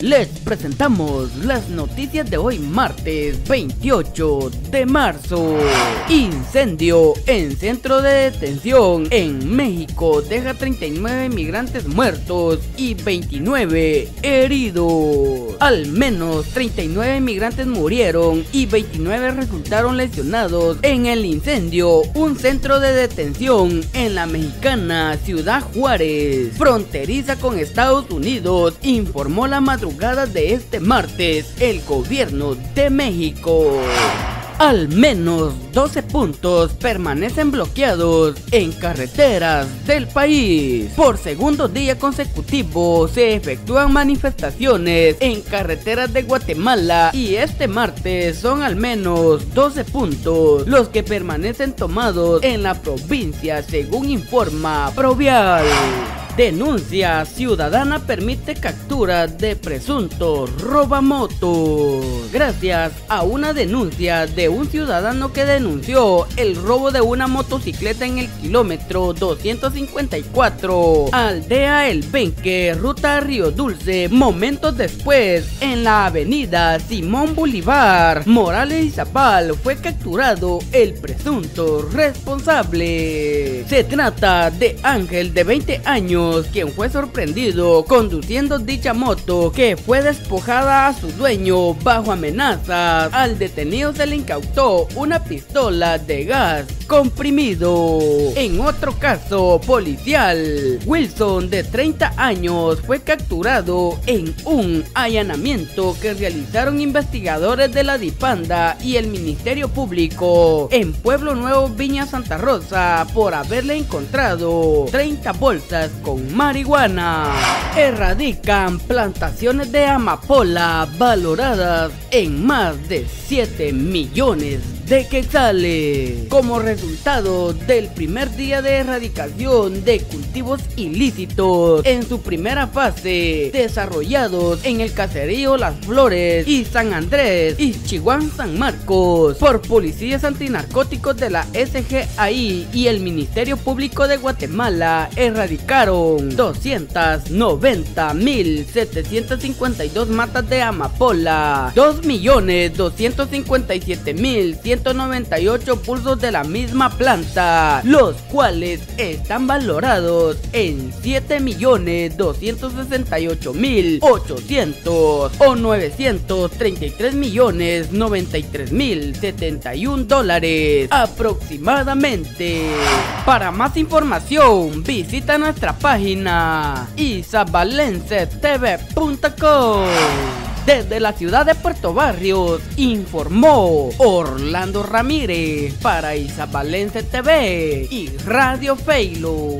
Les presentamos las noticias de hoy martes 28 de marzo. Incendio en centro de detención en México deja 39 migrantes muertos y 29 heridos. Al menos 39 migrantes murieron y 29 resultaron lesionados en el incendio, un centro de detención en la mexicana Ciudad Juárez, fronteriza con Estados Unidos, informó la madrugada de este martes el gobierno de México. Al menos 12 puntos permanecen bloqueados en carreteras del país. Por segundo día consecutivo se efectúan manifestaciones en carreteras de Guatemala y este martes son al menos 12 puntos los que permanecen tomados en la provincia según informa Provial. Denuncia ciudadana permite captura de presuntos robamotos. Gracias a una denuncia de un ciudadano que denunció el robo de una motocicleta en el kilómetro 254, aldea El Benque, ruta Río Dulce, momentos después, en la avenida Simón Bolívar, Morales y Zapal, fue capturado el presunto responsable. Se trata de Ángel de 20 años quien fue sorprendido conduciendo dicha moto que fue despojada a su dueño bajo Al detenido se le incautó una pistola de gas comprimido. En otro caso policial, Wilson de 30 años fue capturado en un allanamiento que realizaron investigadores de la DIPANDA y el Ministerio Público en Pueblo Nuevo Viña Santa Rosa por haberle encontrado 30 bolsas con marihuana. Erradican plantaciones de amapola valoradas en más de 7 millones de quetzales. Como resultado del primer día de erradicación de cultivos ilícitos en su primera fase, desarrollados en el caserío Las Flores y San Andrés y Chihuahua San Marcos por policías antinarcóticos de la SGAI y el Ministerio Público de Guatemala, erradicaron 290.752 matas de amapola, 2.257.100 198 pulsos de la misma planta, los cuales están valorados en 7.268.800 o 933.093.071 dólares aproximadamente. Para más información, visita nuestra página isabalencetv.com. Desde la ciudad de Puerto Barrios, informó Orlando Ramírez para Isabalense TV y Radio Feilo.